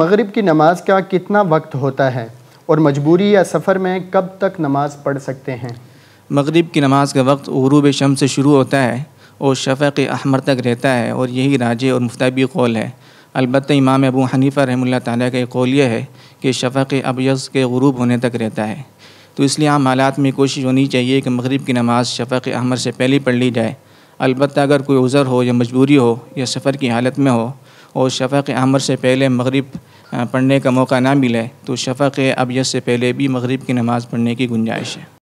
مغرب کی نماز کا کتنا وقت ہوتا ہے اور مجبوری یا سفر میں کب تک نماز پڑھ سکتے ہیں؟ مغرب کی نماز کا وقت غروب شم سے شروع ہوتا ہے اور شفق احمر تک رہتا ہے اور یہی راجے اور مفتبی قول ہے۔ البتہ امام ابو حنیفہ رحمہ اللہ تعالیٰ کا یہ قول یہ ہے کہ شفق ابیض کے غروب ہونے تک رہتا ہے۔ تو اس لیے عام حالات میں کوشش ہونی چاہیے کہ مغرب کی نماز شفق احمر سے پہلے پڑھ لی جائے۔ البتہ اگر کوئی عذر ہو یا مجبوری ہو یا سفر کی حالت میں ہو اور شفق احمر سے پہلے مغرب پڑھنے کا موقع نہ ملے، تو شفق ابیض سے پہلے بھی مغرب کی نماز پڑھنے کی گنجائش ہے۔